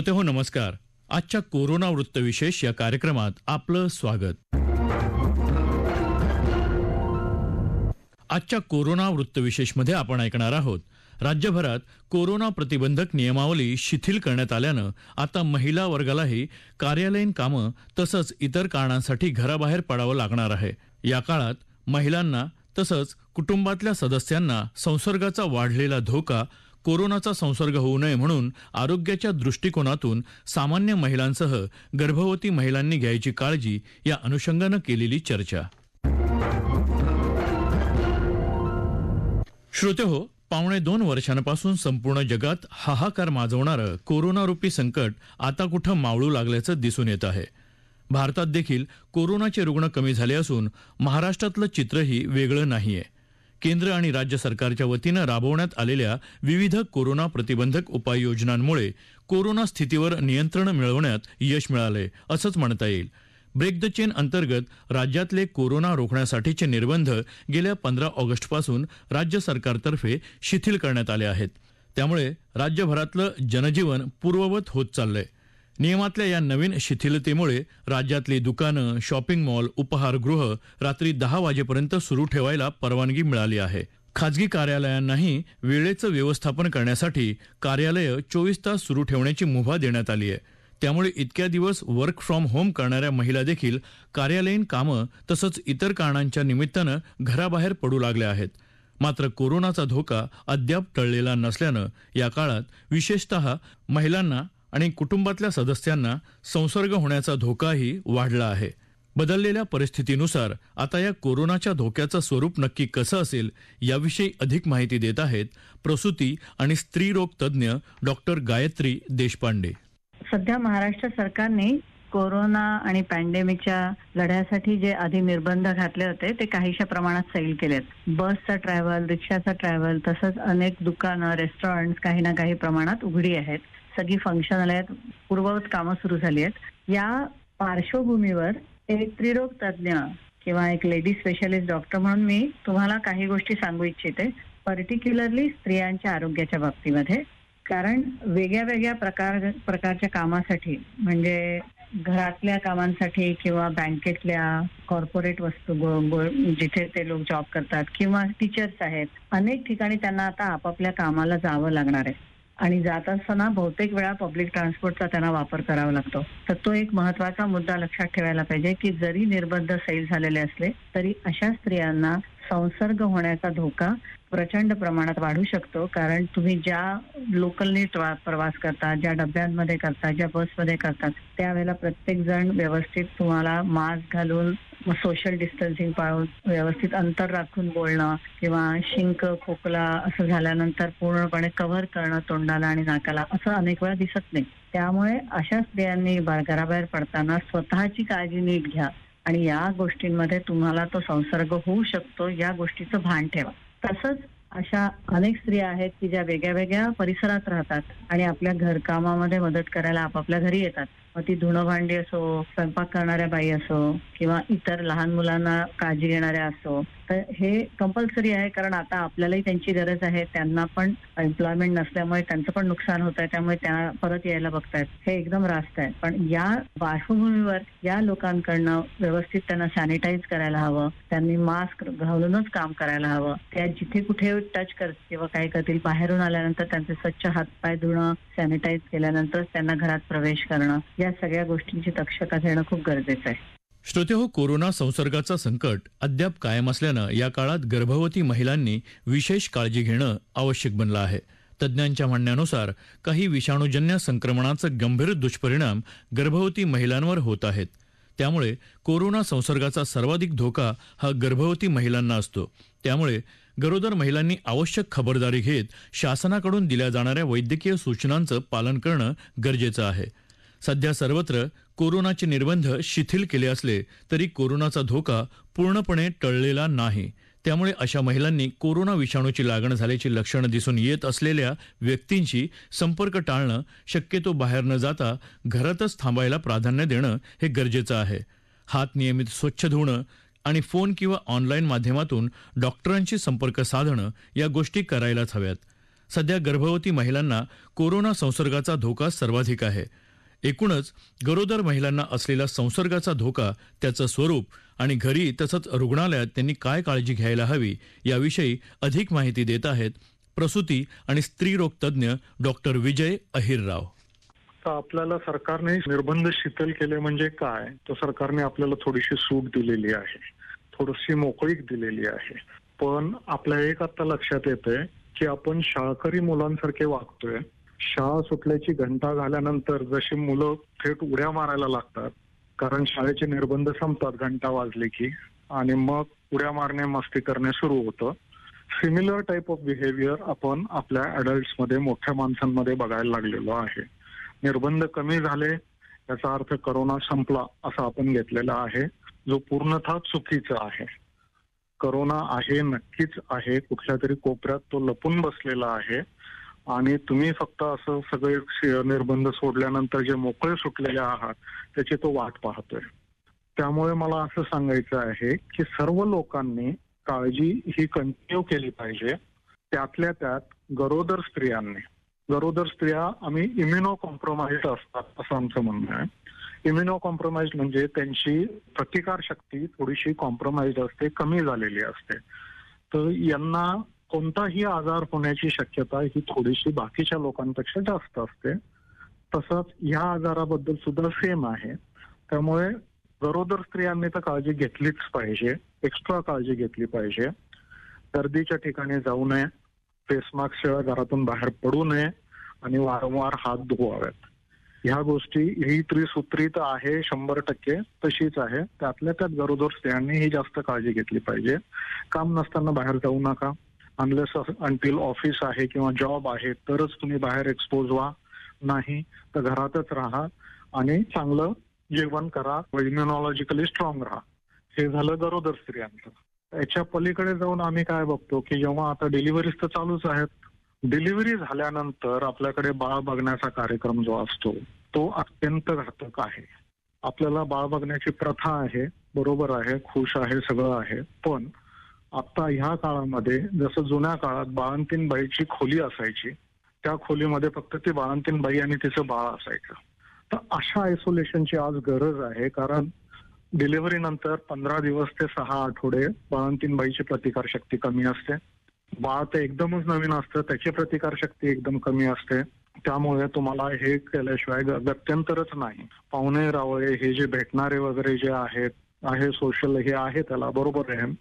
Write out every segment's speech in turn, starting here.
श्रोते हो नमस्कार. आजच्या कोरोना वृत्तविशेष या कार्यक्रमात आपलं स्वागत. आजच्या कोरोना वृत्तविशेषमध्ये आपण ऐकणार आहोत राज्यभरात कोरोना प्रतिबंधक नियमावली शिथिल करण्यात आल्यानं आता महिला वर्गालाही कार्यालयीन कामं तसंच इतर कारणांसाठी घराबाहेर पडावं लागणार आहे. या काळात महिलांना तसंच कुटुंबातल्या सदस्यांना संसर्गाचा वाढलेला धोका कोरोनाचा संसर्ग होऊ नये म्हणून आरोग्याच्या दृष्टिकोनातून सामान्य महिलांसह गर्भवती महिलांनी घ्यायची काळजी या अनुषंगानं केलेली चर्चा. श्रोते हो पावणे दोन वर्षांपासून संपूर्ण जगात हाहाकार माजवणारं कोरोनारूपी संकट आता कुठं मावळू लागल्याचं दिसून येत आहे. भारतात देखील कोरोनाचे रुग्ण कमी झाले असून महाराष्ट्रातलं चित्रही वेगळं नाहीये. केंद्र आणि राज्य सरकारच्या वतीनं राबवण्यात आलेल्या विविध कोरोना प्रतिबंधक उपाययोजनांमुळे कोरोना स्थितीवर नियंत्रण मिळवण्यात यश मिळालंय असंच म्हणता येईल. ब्रेक द चेन अंतर्गत राज्यातले कोरोना रोखण्यासाठीचे निर्बंध गेल्या पंधरा ऑगस्टपासून राज्य सरकारतर्फे शिथिल करण्यात आले आहेत. त्यामुळे राज्यभरातलं जनजीवन पूर्ववत होत चाललंय. नियमातल्या या नवीन शिथिलतेमुळे राज्यातली दुकानं शॉपिंग मॉल उपहारगृह रात्री दहा वाजेपर्यंत सुरू ठेवायला परवानगी मिळाली आहे. खाजगी कार्यालयांनाही वेळेचं व्यवस्थापन करण्यासाठी कार्यालयं चोवीस तास सुरू ठेवण्याची मुभा देण्यात आली आहे. त्यामुळे इतक्या दिवस वर्क फ्रॉम होम करणाऱ्या महिला देखील कार्यालयीन कामं तसंच इतर कारणांच्या निमित्तानं घराबाहेर पडू लागल्या आहेत. मात्र कोरोनाचा धोका अद्याप टळलेला नसल्यानं या काळात विशेषतः महिलांना आणि कुटुंबातल्या सदस्यांना संसर्ग होण्याचा धोकाही वाढला आहे. बदललेल्या परिस्थितीनुसार आता या कोरोनाच्या धोक्याचं स्वरूप नक्की कसं असेल याविषयी अधिक माहिती देत आहेत प्रसूती आणि स्त्रीरोग तज्ज्ञ डॉक्टर गायत्री देशपांडे. सध्या महाराष्ट्र सरकारने कोरोना आणि पॅन्डेमिकच्या लढ्यासाठी जे आधी निर्बंध घातले होते ते काहीशा प्रमाणात सैल केलेत. बसचा ट्रॅव्हल रिक्षाचा ट्रॅव्हल तसंच अनेक दुकानं रेस्टॉरंट काही ना काही प्रमाणात उघडी आहेत. सगळी फंक्शनालयात पूर्ववत कामं सुरू झाली आहेत. या पार्श्वभूमीवर एक त्रिरोग तज्ज्ञ किंवा एक लेडी स्पेशालिस्ट डॉक्टर म्हणून मी तुम्हाला काही गोष्टी सांगू इच्छिते. पर्टिक्युलरली स्त्रियांच्या आरोग्याच्या बाबतीमध्ये. कारण वेगळ्या वेगळ्या प्रकार प्रकारच्या कामासाठी म्हणजे घरातल्या कामांसाठी किंवा बँकेतल्या कॉर्पोरेट वस्तू जिथे ते लोक जॉब करतात किंवा टीचर्स आहेत. अनेक ठिकाणी त्यांना आता आपापल्या कामाला जावं लागणार आहे. आणि जात असताना बहुतेक वेळा पब्लिक ट्रान्सपोर्टचा त्यांना वापर करावा लागतो. तर तो एक महत्त्वाचा मुद्दा लक्षात ठेवायला पाहिजे की जरी निर्बंध सैल झालेले असले तरी अशा स्त्रियांना संसर्ग होण्याचा धोका प्रचंड प्रमाणात वाढू शकतो. कारण तुम्ही ज्या लोकलने प्रवास करता ज्या डब्यांमध्ये करता ज्या बसमध्ये करतात त्यावेळेला प्रत्येक जण व्यवस्थित तुम्हाला मास्क घालून सोशल डिस्टन्सिंग पाळून व्यवस्थित अंतर राखून बोलणं किंवा शिंक खोकला असं झाल्यानंतर पूर्णपणे कव्हर करणं तोंडाला आणि नाकाला असं अनेक वेळा दिसत नाही. त्यामुळे अशा स्त्रियांनी घराबाहेर पडताना स्वतःची काळजी नीट घ्या. आणि या गोष्टींमध्ये तुम्हाला तो संसर्ग होऊ शकतो या गोष्टीचं भान ठेवा. तसंच अशा अनेक स्त्रिया आहेत की ज्या वेगळ्या वेगळ्या परिसरात राहतात आणि आपल्या घरकामामध्ये मदत करायला आपापल्या घरी येतात. मग ती धुणं भांडी असो स्वयंपाक करणाऱ्या बाई असो किंवा इतर लहान मुलांना काळजी घेणाऱ्या असो तर हे कंपल्सरी आहे कारण आता आपल्यालाही त्यांची गरज आहे. त्यांना पण एम्प्लॉयमेंट नसल्यामुळे त्यांचं पण नुकसान होत आहे त्यामुळे त्या परत यायला बघतायत. हे एकदम रास्त आहे. पण या पार्श्वभूमीवर या लोकांकडनं व्यवस्थित त्यांना सॅनिटाईज करायला हवं. त्यांनी मास्क घालूनच काम करायला हवं. त्या जिथे कुठे टच करतील किंवा काय करतील बाहेरून आल्यानंतर त्यांचे स्वच्छ हातपाय धुणं सॅनिटाईज केल्यानंतर त्यांना घरात प्रवेश करणं. या सगळ्या गोष्टींची दक्षता घेणं खूप गरजेचं आहे. श्रोते हो कोरोना संसर्गाचा संकट अद्याप कायम असल्यानं या काळात गर्भवती महिलांनी विशेष काळजी घेणं आवश्यक बनलं आहे. तज्ज्ञांच्या म्हणण्यानुसार काही विषाणूजन्य संक्रमणाचं गंभीर दुष्परिणाम गर्भवती महिलांवर होत आहेत. त्यामुळे कोरोना संसर्गाचा सर्वाधिक धोका हा गर्भवती महिलांना असतो. त्यामुळे गरोदर महिलांनी आवश्यक खबरदारी घेत शासनाकडून दिल्या जाणाऱ्या वैद्यकीय सूचनांचं पालन करणं गरजेचं आहे. सध्या सर्वत्र कोरोनाचे निर्बंध शिथिल केले असले तरी कोरोनाचा धोका पूर्णपणे टळलेला नाही. त्यामुळे अशा महिलांनी कोरोना विषाणूची लागण झाल्याची लक्षणं दिसून येत असलेल्या व्यक्तींशी संपर्क टाळणं शक्यतो बाहेर न जाता घरातच थांबायला प्राधान्य देणं हे गरजेचं आहे. हात नियमित स्वच्छ धुणं आणि फोन किंवा ऑनलाईन माध्यमातून डॉक्टरांशी संपर्क साधणं या गोष्टी करायलाच हव्यात. सध्या गर्भवती महिलांना कोरोना संसर्गाचा धोका सर्वाधिक आहे. एकूणच गरोदर महिलांना असलेला संसर्गाचा धोका त्याचं स्वरूप आणि घरी तसंच रुग्णालयात त्यांनी काय काळजी घ्यायला हवी याविषयी अधिक माहिती देत आहेत प्रसूती आणि स्त्रीरोग तज्ज्ञ डॉक्टर विजय अहिरराव. तर आपल्याला सरकारने निर्बंध शिथिल केले म्हणजे काय? तर सरकारने आपल्याला थोडीशी सूट दिलेली आहे. थोडीशी मोकळीक दिलेली आहे. पण आपल्या एक आता लक्षात येतंय की आपण शाळकरी मुलांसारखे वागतोय. शाळा सुटल्याची घंटा झाल्यानंतर जशी मुलं थेट उड्या मारायला लागतात कारण शाळेचे निर्बंध संपतात घंटा वाजली की आणि मग उड्या मारणे मस्ती करणे सुरू होतं. सिमिलर टाईप ऑफ बिहेवियर आपण आपल्या अडल्ट्समध्ये मोठ्या माणसांमध्ये बघायला लागलेलो आहे. निर्बंध कमी झाले याचा अर्थ करोना संपला असं आपण घेतलेला आहे जो पूर्णतः चुकीचा आहे. करोना आहे नक्कीच आहे कुठल्या तरी कोपऱ्यात तो लपून बसलेला आहे. आणि तुम्ही फक्त असं सगळे निर्बंध सोडल्यानंतर जे मोकळे सुटलेले आहात त्याची तो वाट पाहतोय. त्यामुळे मला असं सांगायचं आहे की सर्व लोकांनी काळजी ही कंटिन्यू केली पाहिजे. त्यातल्या त्यात गरोदर स्त्रियांनी. गरोदर स्त्रिया आम्ही इम्युनो कॉम्प्रोमाइज असतात असं आमचं म्हणणं आहे. इम्युनो कॉम्प्रोमाइज म्हणजे त्यांची प्रतिकार शक्ती थोडीशी कॉम्प्रोमाइज असते कमी झालेली असते. तर यांना कोणताही आजार होण्याची शक्यता ही थोडीशी बाकीच्या लोकांपेक्षा जास्त असते. तसंच ह्या आजाराबद्दल सुद्धा सेम आहे. त्यामुळे गरोदर स्त्रियांनी तर काळजी घेतलीच पाहिजे. एक्स्ट्रा काळजी घेतली पाहिजे. गर्दीच्या ठिकाणी जाऊ नये. फेस मास्क शिवाय घरातून बाहेर पडू नये. आणि वारंवार हात धुवावेत. ह्या गोष्टी ही त्रिसूत्री तर आहे शंभर टक्के तशीच आहे. त्यातल्या त्यात गरोदर स्त्रियांनी ही जास्त काळजी घेतली पाहिजे. काम नसताना बाहेर जाऊ नका. अनलेस अंटील ऑफिस आहे किंवा जॉब आहे तरच तुम्ही बाहेर एक्सपोज व्हा. नाही तर घरातच राहा आणि चांगलं जेवण करा. इम्युनॉलॉजिकली स्ट्रॉंग राहा. हे झालं गरोदर स्त्रियांचं. याच्या पलीकडे जाऊन आम्ही काय बघतो की जेव्हा आता डिलिव्हरीज तर चालूच आहेत. डिलिव्हरी झाल्यानंतर आपल्याकडे बाळ बघण्याचा कार्यक्रम जो असतो तो अत्यंत घातक आहे. आपल्याला बाळ बघण्याची प्रथा आहे बरोबर आहे खुश आहे सगळं आहे. पण आता ह्या काळामध्ये जसं जुन्या काळात बाळंतीन बाईची खोली असायची त्या खोलीमध्ये फक्त ती बाळंतीन बाई आणि तिचं बाळ असायचं. तर अशा आयसोलेशनची आज गरज आहे कारण डिलिव्हरी नंतर पंधरा दिवस ते सहा आठवडे बाळंतीन बाईची प्रतिकार शक्ती कमी असते. बाळ ते एकदमच नवीन असतं त्याची प्रतिकार शक्ती एकदम कमी असते. त्यामुळे तुम्हाला हे केल्याशिवाय गत्यंतरच नाही. पाहुणे रावळे हे जे भेटणारे वगैरे जे आहेत आहे सोशल हे आहे त्याला बरोबर आहे.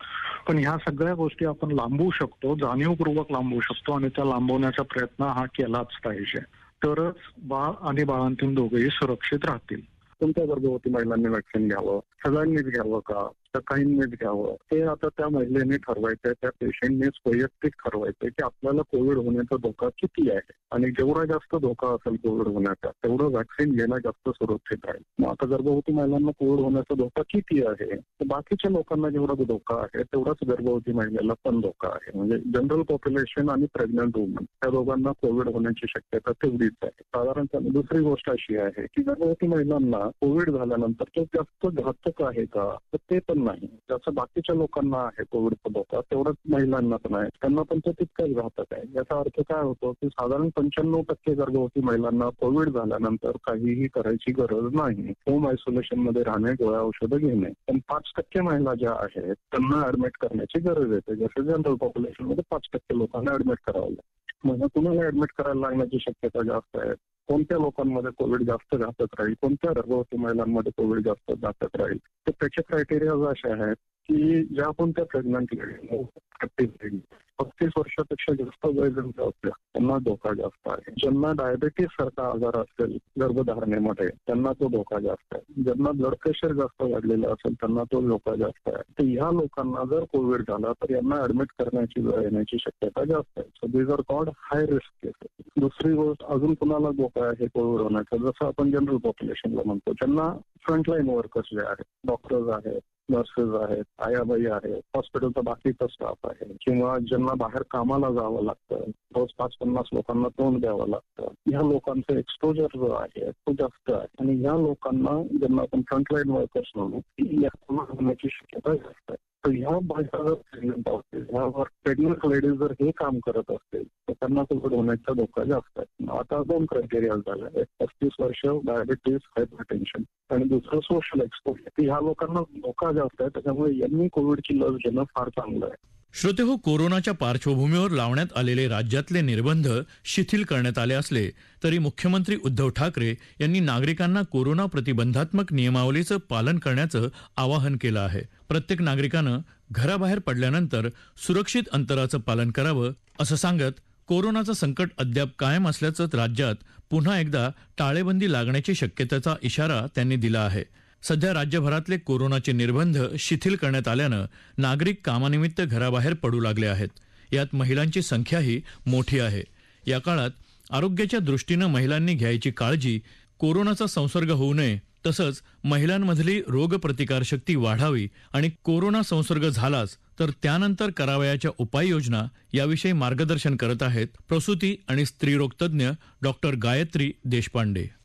पण ह्या सगळ्या गोष्टी आपण लांबवू शकतो जाणीवपूर्वक लांबवू शकतो आणि त्या लांबवण्याचा प्रयत्न हा केलाच पाहिजे. तरच बाळ आणि बाळांतीन दोघेही सुरक्षित राहतील. कोणत्या गर्भवती महिलांनी व्हॅक्सिन घ्यावं? सगळ्यांनीच घ्यावं का? काहींनीच घ्यावं. ते आता त्या महिलेने ठरवायचंय त्या पेशंटनेच वैयक्तिक ठरवायचंय की आपल्याला कोविड होण्याचा धोका किती आहे? आणि जेवढा जास्त धोका असेल कोविड होण्याचा तेवढं व्हॅक्सिन घेणं जास्त सुरक्षित आहे. मग आता गर्भवती महिलांना कोविड होण्याचा धोका किती आहे? तर बाकीच्या लोकांना जेवढा धोका आहे तेवढाच गर्भवती महिलेला पण धोका आहे. म्हणजे जनरल पॉप्युलेशन आणि प्रेग्नंट वुमन त्या दोघांना कोविड होण्याची शक्यता तेवढीच आहे. साधारणपणे दुसरी गोष्ट अशी आहे की गर्भवती महिलांना कोविड झाल्यानंतर तो जास्त घातक आहे का? तर ते पण नाही. जसं बाकीच्या लोकांना आहे कोविडचा धोका तेवढंच महिलांना पण आहे त्यांना पण तो तितकाच घातक आहे. याचा अर्थ काय होतो की साधारण पंच्याण्णव टक्के गर्भवती महिलांना कोविड झाल्यानंतर काहीही करायची गरज नाही. होम आयसोलेशनमध्ये राहणे गोळ्या औषधं घेणे. पण पाच टक्के महिला ज्या आहेत त्यांना ऍडमिट करण्याची गरज येते जसे जनरल पॉप्युलेशनमध्ये पाच टक्के लोकांना ऍडमिट करावं लागतं. म्हणजे तुम्हाला ऍडमिट करायला लागण्याची शक्यता जास्त आहे? कोणत्या लोकांमध्ये कोविड जास्त घातक राहील कोणत्या गर्भवती महिलांमध्ये कोविड जास्त घातक राहील तर त्याचे क्रायटेरिया असे आहेत की ज्या कोणत्या प्रेग्नंट लेडी पस्तीस वर्षापेक्षा जास्त वय ज्यांचं असल्या त्यांना धोका जास्त आहे. ज्यांना डायबेटीस सारखा आजार असेल गर्भधारणेमध्ये त्यांना तो धोका जास्त आहे. ज्यांना ब्लड प्रेशर जास्त वाढलेलं असेल त्यांना तो धोका जास्त आहे. तर ह्या लोकांना जर कोविड झाला तर यांना ऍडमिट करण्याची वेळ येण्याची शक्यता जास्त आहे. So these are called high risk cases दुसरी गोष्ट अजून कुणाला धोका आहे कोविड होण्याचा? जसं आपण जनरल पॉप्युलेशनला म्हणतो ज्यांना फ्रंटलाईन वर्कर्स जे आहेत डॉक्टर्स आहेत नर्सेस आहेत आयाबाई आहेत हॉस्पिटलचा बाकीचा स्टाफ आहे किंवा ज्यांना बाहेर कामाला जावं लागतं. रोज पाच पन्नास लोकांना तोंड द्यावं लागतं. ह्या लोकांचं एक्सपोजर जो आहे तो जास्त आहे. आणि ह्या लोकांना ज्यांना आपण फ्रंटलाईन वर्कर्स म्हणू या होण्याची शक्यता जास्त आहे. तर ह्या बायका जर प्रेग्नंट असतील ह्यावर प्रेग्नंट लेडीज जर हे काम करत असतील तर त्यांना कोविड होण्याचा धोका जास्त आहे. आता दोन क्रायटेरिया झाले पस्तीस वर्ष डायबिटीस हायपरटेन्शन आणि दुसरं सोशल एक्सपोजर ह्या लोकांना धोका जास्त आहे. त्याच्यामुळे यांनी कोविडची लस घेणं फार चांगलं आहे. श्रोते हो कोरोनाच्या पार्श्वभूमीवर लावण्यात आलेले राज्यातले निर्बंध शिथिल करण्यात आले असले तरी मुख्यमंत्री उद्धव ठाकरे यांनी नागरिकांना कोरोना प्रतिबंधात्मक नियमावलीचं पालन करण्याचं आवाहन केलं आहे. प्रत्येक नागरिकानं घराबाहेर पडल्यानंतर सुरक्षित अंतराचं पालन करावं असं सांगत कोरोनाचं संकट अद्याप कायम असल्याचं राज्यात पुन्हा एकदा टाळेबंदी लागण्याची शक्यतेचा इशारा त्यांनी दिला आहे. सध्या राज्यभरातले कोरोनाचे निर्बंध शिथिल करण्यात आल्यानं नागरिक कामानिमित्त घराबाहेर पडू लागले आहेत. यात महिलांची संख्याही मोठी आहे. या काळात आरोग्याच्या दृष्टीनं महिलांनी घ्यायची काळजी कोरोनाचा संसर्ग होऊ नये तसंच महिलांमधली रोगप्रतिकारशक्ती वाढावी आणि कोरोना संसर्ग झालाच तर त्यानंतर करावयाच्या उपाययोजना याविषयी मार्गदर्शन करत आहेत प्रसूती आणि स्त्रीरोगतज्ञ डॉक्टर गायत्री देशपांडे.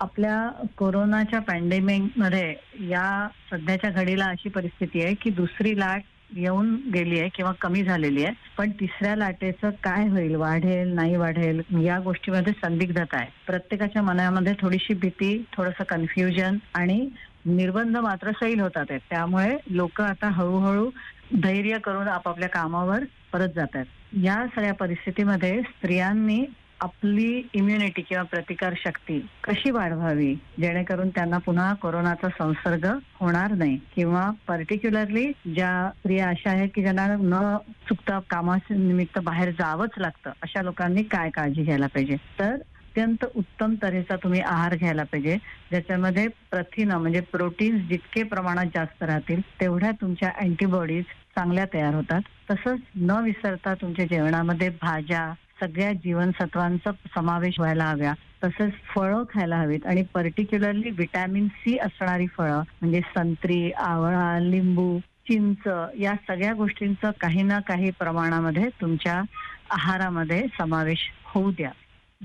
आपल्या कोरोनाच्या पॅन्डेमिकमध्ये या सध्याच्या घडीला अशी परिस्थिती आहे की दुसरी लाट येऊन गेली आहे किंवा कमी झालेली आहे. पण तिसऱ्या लाटेचं काय होईल वाढेल नाही वाढेल या गोष्टीमध्ये संदिग्धता आहे. प्रत्येकाच्या मनामध्ये थोडीशी भीती थोडंसं कन्फ्युजन आणि निर्बंध मात्र सैल होतात आहेत. त्यामुळे लोक आता हळूहळू धैर्य करून आपापल्या कामावर परत जात आहेत. या सगळ्या परिस्थितीमध्ये स्त्रियांनी आपली इम्युनिटी किंवा प्रतिकार शक्ती कशी वाढवावी? जेणेकरून त्यांना पुन्हा कोरोनाचा संसर्ग होणार नाही. किंवा पर्टिक्युलरली ज्या स्त्रिया अशा आहेत की ज्यांना न चुकता कामानिमित्त बाहेर जावंच लागतं अशा लोकांनी काय काळजी घ्यायला पाहिजे? तर अत्यंत उत्तम तऱ्हेचा तुम्ही आहार घ्यायला पाहिजे ज्याच्यामध्ये प्रथिन म्हणजे प्रोटीन्स जितके प्रमाणात जास्त राहतील तेवढ्या तुमच्या अँटीबॉडीज चांगल्या तयार होतात. तसंच न विसरता तुमच्या जेवणामध्ये भाज्या सगळ्या जीवनसत्वांचा समावेश व्हायला हव्या. तसंच फळं खायला हवीत. आणि पर्टिक्युलरली विटॅमिन सी असणारी फळं म्हणजे संत्री आवळा लिंबू चिंच या सगळ्या गोष्टींचं काही ना काही प्रमाणामध्ये तुमच्या आहारामध्ये समावेश होऊ द्या.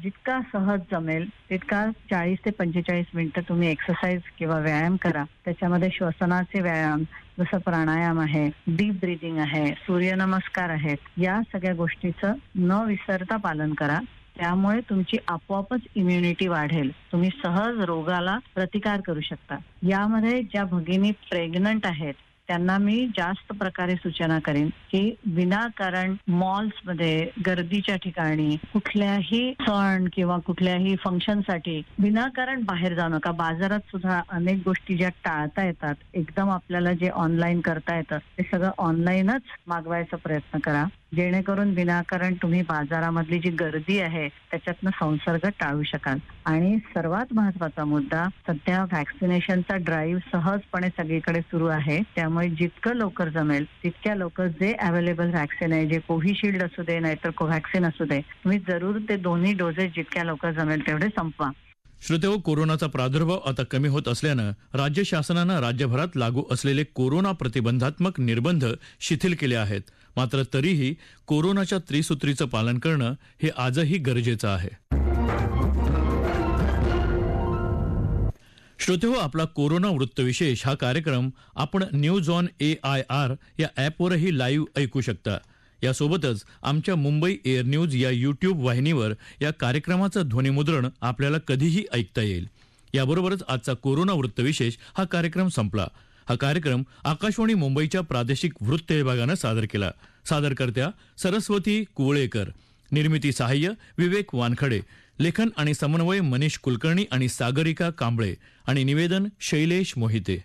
जितका सहज जमेल तितका चाळीस ते पंचेचाळीस मिनिटं तुम्ही एक्सरसाइज किंवा व्यायाम करा. त्याच्यामध्ये श्वसनाचे व्यायाम जसं प्राणायाम आहे डीप ब्रिदिंग आहे सूर्यनमस्कार आहेत या सगळ्या गोष्टीचं न विसरता पालन करा. त्यामुळे तुमची आपोआपच इम्युनिटी वाढेल. तुम्ही सहज रोगाला प्रतिकार करू शकता. यामध्ये ज्या भगिनी प्रेग्नंट आहेत त्यांना मी जास्त प्रकारे सूचना करेन की विनाकारण मॉल्समध्ये गर्दीच्या ठिकाणी कुठल्याही सण किंवा कुठल्याही फंक्शनसाठी विनाकारण बाहेर जाऊ नका बाजारात सुद्धा अनेक गोष्टी ज्या टाळता येतात एकदम आपल्याला जे ऑनलाईन करता येतं ते सगळं ऑनलाईनच मागवायचा प्रयत्न करा. जेणेकरून विनाकारण तुम्ही बाजारामधली जी गर्दी आहे त्याच्यातनं संसर्ग टाळू शकाल. आणि सर्वात महत्त्वाचा मुद्दा सध्या व्हॅक्सिनेशनचा ड्राईव्ह सहजपणे सगळीकडे सुरू आहे. त्यामुळे जितकं लवकर जमेल तितक्या लवकर जे अवेलेबल व्हॅक्सिन आहे जे कोव्हिशिल्ड असू दे नाहीतर कोव्हॅक्सिन असू दे तुम्ही जरूर ते दोन्ही डोसेस जितक्या लवकर जमेल तेवढे संपवा. श्रोतेहो कोरोनाचा प्रादुर्भाव आता कमी होत असल्यानं राज्य शासनानं राज्यभरात लागू असलेले कोरोना प्रतिबंधात्मक निर्बंध शिथिल केले आहेत. मात्र तरीही कोरोनाच्या त्रिसूत्रीचं पालन करणं हे आजही गरजेचं आहे. श्रोतेहो आपला कोरोना वृत्तविशेष हा कार्यक्रम आपण news on A I R या ॲपवरही लाईव्ह ऐकू शकता. यासोबतच आमच्या मुंबई एअर न्यूज या यूट्यूब वाहिनीवर या कार्यक्रमाचं ध्वनिमुद्रण आपल्याला कधीही ऐकता येईल. याबरोबरच आजचा कोरोना वृत्तविशेष हा कार्यक्रम संपला. हा कार्यक्रम आकाशवाणी मुंबईच्या प्रादेशिक वृत्त विभागानं सादर केला. सादरकर्त्या सरस्वती कुवळेकर. निर्मिती सहाय्य विवेक वानखडे. लेखन आणि समन्वय मनीष कुलकर्णी आणि सागरिका कांबळे. आणि निवेदन शैलेश मोहिते.